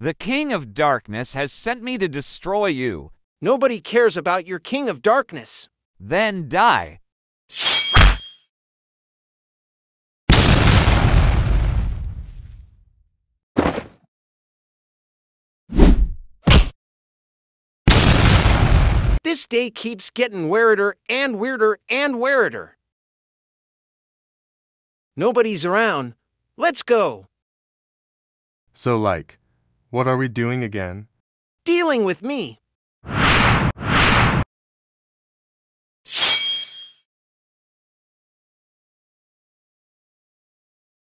The King of Darkness has sent me to destroy you. Nobody cares about your King of Darkness. Then die. This day keeps getting weirder and weirder and weirder. Nobody's around. Let's go. So, like, what are we doing again? Dealing with me.